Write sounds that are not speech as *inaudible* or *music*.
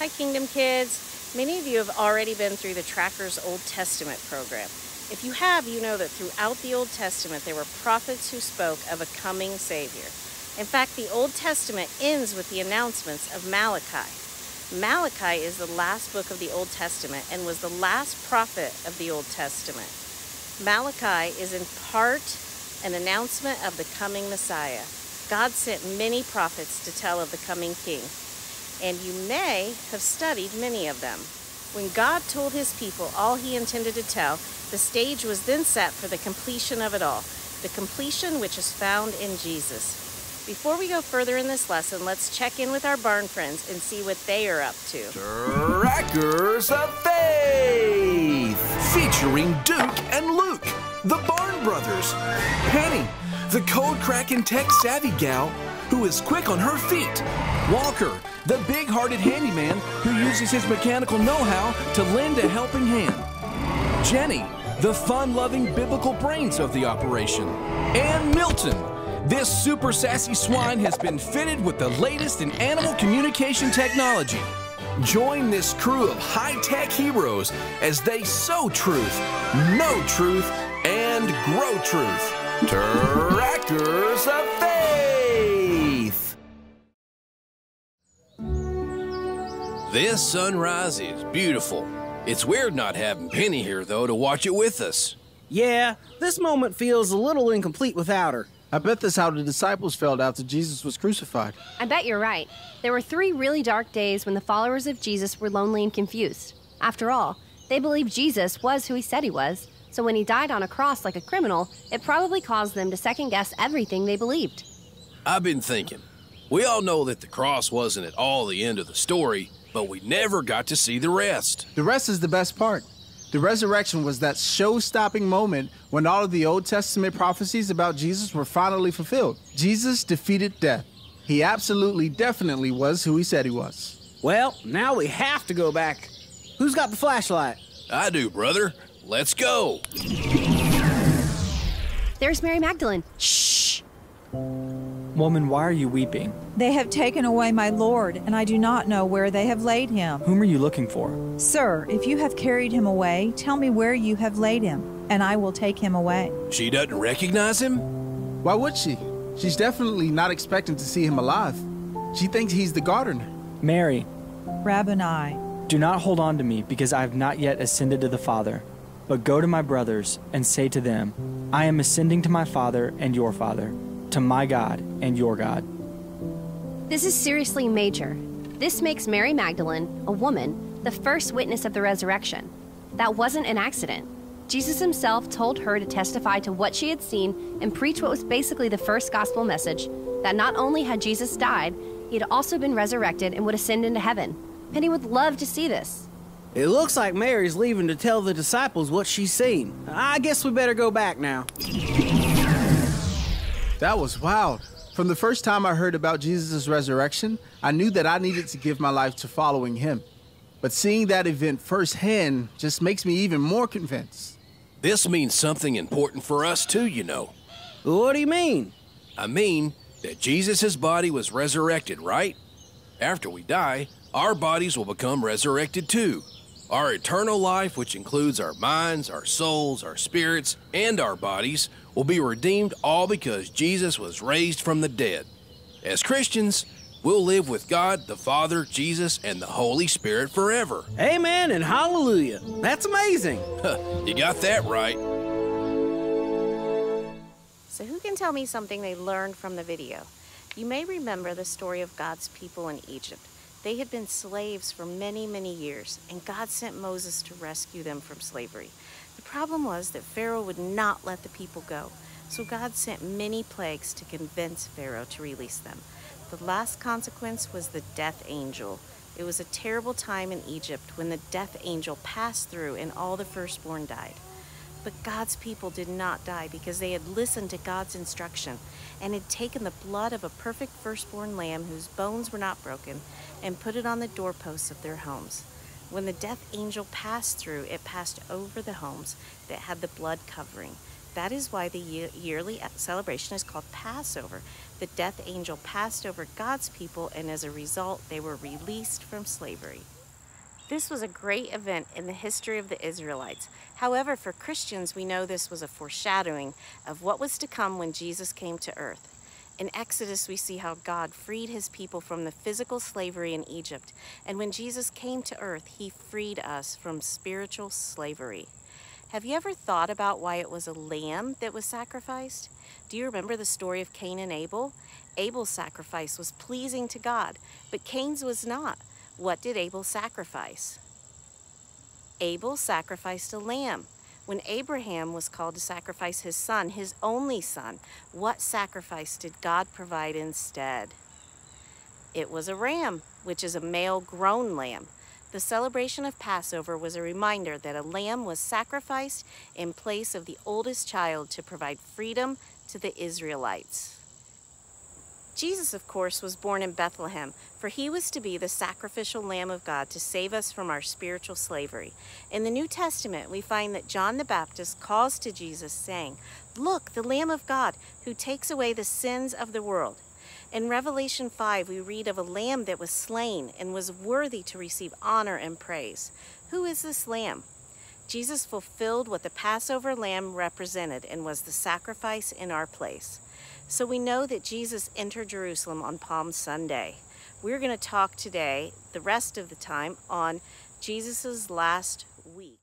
Hi, Kingdom Kids. Many of you have already been through the Trackers Old Testament program. If you have, you know that throughout the Old Testament there were prophets who spoke of a coming Savior. In fact, the Old Testament ends with the announcements of Malachi. Malachi is the last book of the Old Testament and was the last prophet of the Old Testament. Malachi is in part an announcement of the coming Messiah. God sent many prophets to tell of the coming King and you may have studied many of them. When God told his people all he intended to tell, the stage was then set for the completion of it all, the completion which is found in Jesus. Before we go further in this lesson, let's check in with our barn friends and see what they are up to. Trackers of Faith! Featuring Duke and Luke, the Barn Brothers. Penny, the code cracking tech savvy gal who is quick on her feet. Walker, the big hearted handyman who uses his mechanical know how to lend a helping hand. Jenny, the fun loving biblical brains of the operation. And Milton, this super sassy swine has been fitted with the latest in animal communication technology. Join this crew of high tech heroes as they sow truth, know truth, and grow truth. Trackers of Faith! This sunrise is beautiful. It's weird not having Penny here, though, to watch it with us. Yeah, this moment feels a little incomplete without her. I bet that's how the disciples felt after Jesus was crucified. I bet you're right. There were three really dark days when the followers of Jesus were lonely and confused. After all, they believed Jesus was who he said he was, so when he died on a cross like a criminal, it probably caused them to second guess everything they believed. I've been thinking. We all know that the cross wasn't at all the end of the story, but we never got to see the rest. The rest is the best part. The resurrection was that show stopping moment when all of the Old Testament prophecies about Jesus were finally fulfilled. Jesus defeated death. He absolutely, definitely was who he said he was. Well, now we have to go back. Who's got the flashlight? I do, brother. Let's go. There's Mary Magdalene. Shh! Woman, why are you weeping? They have taken away my Lord, and I do not know where they have laid him. Whom are you looking for? Sir, if you have carried him away, tell me where you have laid him, and I will take him away. She doesn't recognize him? Why would she? She's definitely not expecting to see him alive. She thinks he's the gardener. Mary. Rabboni. Do not hold on to me, because I have not yet ascended to the Father. But go to my brothers and say to them, I am ascending to my Father and your Father, to my God and your God. This is seriously major. This makes Mary Magdalene, a woman, the first witness of the resurrection. That wasn't an accident. Jesus himself told her to testify to what she had seen and preach what was basically the first gospel message that not only had Jesus died, he had also been resurrected and would ascend into heaven. Penny would love to see this. It looks like Mary's leaving to tell the disciples what she's seen. I guess we better go back now. That was wild. From the first time I heard about Jesus' resurrection, I knew that I needed to give my life to following him. But seeing that event firsthand just makes me even more convinced. This means something important for us too, you know. What do you mean? I mean that Jesus' body was resurrected, right? After we die, our bodies will become resurrected too. Our eternal life, which includes our minds, our souls, our spirits, and our bodies, will be redeemed all because Jesus was raised from the dead. As Christians, we'll live with God, the Father, Jesus, and the Holy Spirit forever. Amen and hallelujah. That's amazing. *laughs* you got that right. So, who can tell me something they learned from the video? You may remember the story of God's people in Egypt. They had been slaves for many, many years, and God sent Moses to rescue them from slavery. The problem was that Pharaoh would not let the people go, so God sent many plagues to convince Pharaoh to release them. The last consequence was the death angel. It was a terrible time in Egypt when the death angel passed through and all the firstborn died. But God's people did not die because they had listened to God's instruction and had taken the blood of a perfect firstborn lamb whose bones were not broken and put it on the doorposts of their homes. When the death angel passed through, it passed over the homes that had the blood covering. That is why the yearly celebration is called Passover. The death angel passed over God's people, and as a result, they were released from slavery. This was a great event in the history of the Israelites. However, for Christians, we know this was a foreshadowing of what was to come when Jesus came to earth. In Exodus, we see how God freed his people from the physical slavery in Egypt. And when Jesus came to earth, he freed us from spiritual slavery. Have you ever thought about why it was a lamb that was sacrificed? Do you remember the story of Cain and Abel? Abel's sacrifice was pleasing to God, but Cain's was not. What did Abel sacrifice? Abel sacrificed a lamb. When Abraham was called to sacrifice his son, his only son, what sacrifice did God provide instead? It was a ram, which is a male grown lamb. The celebration of Passover was a reminder that a lamb was sacrificed in place of the oldest child to provide freedom to the Israelites. Jesus, of course, was born in Bethlehem, for he was to be the sacrificial Lamb of God to save us from our spiritual slavery. In the New Testament, we find that John the Baptist calls to Jesus, saying, Look, the Lamb of God, who takes away the sins of the world. In Revelation 5, we read of a lamb that was slain and was worthy to receive honor and praise. Who is this lamb? Jesus fulfilled what the Passover lamb represented and was the sacrifice in our place. So we know that Jesus entered Jerusalem on Palm Sunday. We're going to talk today, the rest of the time, on Jesus' last week.